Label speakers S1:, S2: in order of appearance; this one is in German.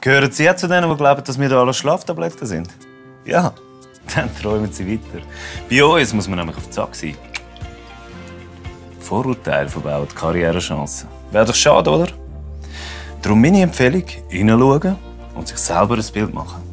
S1: Gehören Sie auch zu denen, die glauben, dass wir da alle Schlaftabletten sind? Ja, dann träumen Sie weiter. Bei uns muss man nämlich auf Zack Sack sein. Vorurteile verbauen Karrierechancen. Wäre doch schade, oder? Darum meine Empfehlung, hineinschauen und sich selber ein Bild machen.